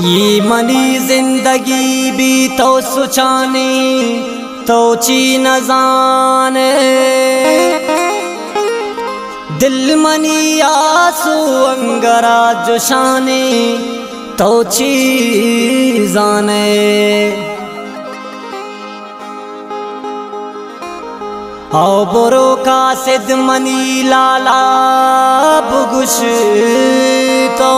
ये मनी ज़िंदगी भी तो सुचानी तो ची न जाने। दिल मनी आसू, अंगरा जुशाने तो ची जाने। आओ बुरो का सिद मनी लाला, बुगुश तो।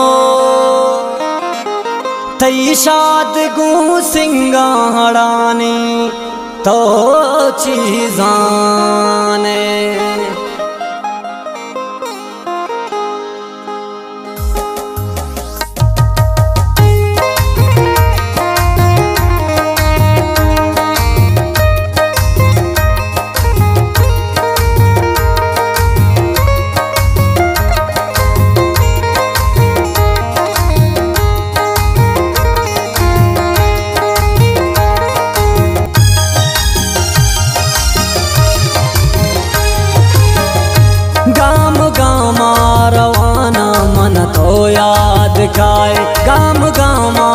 त ई शादूं सिंगारानी तो चीज़ान तो याद खाए, गाम गामा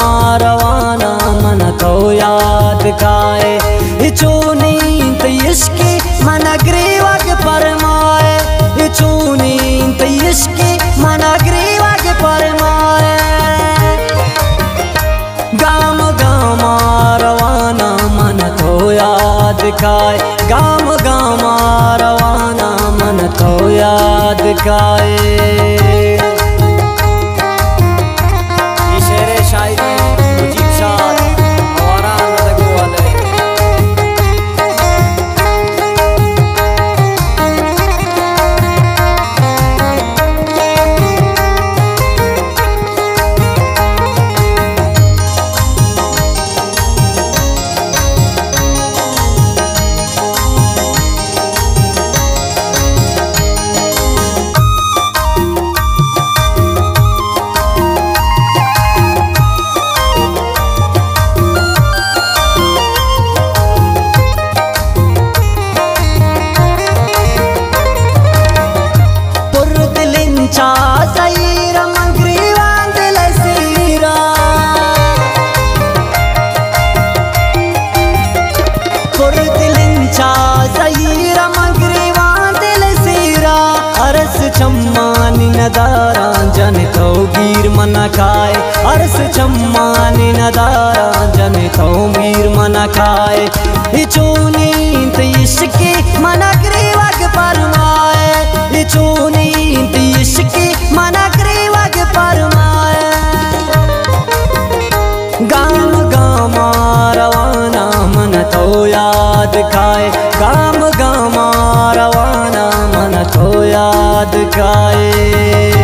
रवाना मन तो याद खाए। इचो नींद इश्की मन ग्रीवग परमाए इचो नींद इश्की मन ग्रीवग परमाए गाम गामा रवाना मन तो याद खाए, गाम गामा रवाना मन तो याद खाए। नदारा जन थो वीर मन खाए अरस चम्मान नदारा जन थो वीर मन खाए चोनी तो मना याद खाए काम गमा रवाना मन तो याद खाए।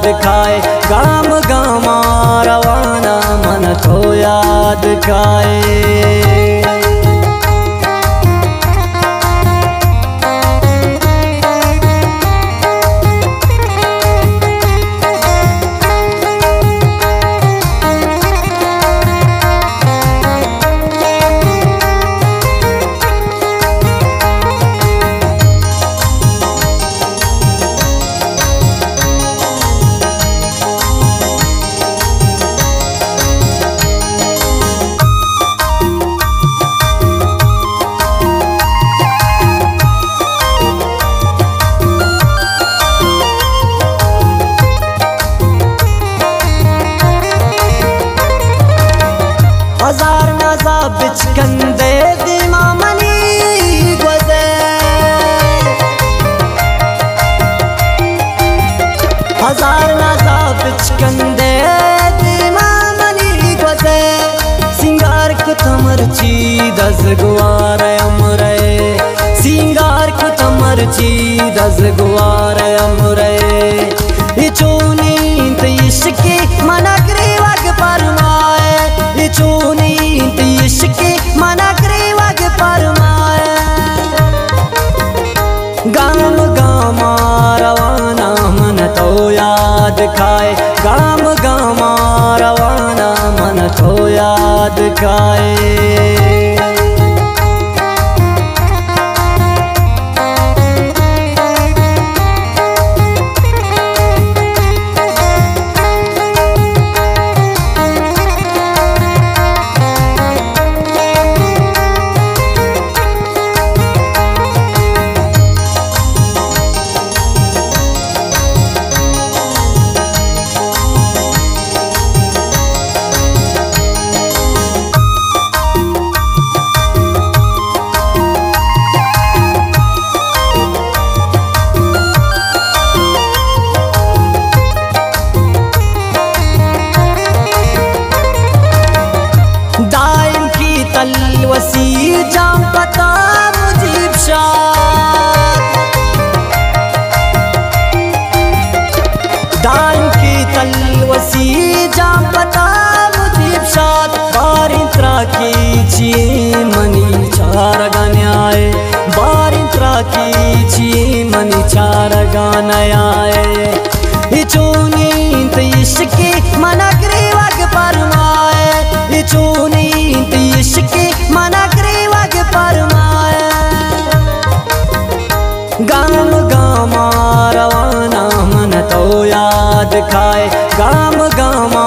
याद खाए गाम गामा रवाना मन को याद खाए हजारना का पिचकंदे दीमा मनी गोते सिंगार को तमर ची दस गुआर अमरे। सिंगार को तमर ची दस गुआर अमरे। इचोनी ते तो इश्के मना करे वग परमाए। इचोनी ते तो इश्के मना करे वग परमाए। गाम गामा याद खाए। गाम गामा रवाना मन को याद खाए। की मनी चार गाने आए। चोनी इश्के मना परमाए चोनी इश्के मना करे वग परमाए गाम गामा रवाना मन तो याद खाए। गाम गामा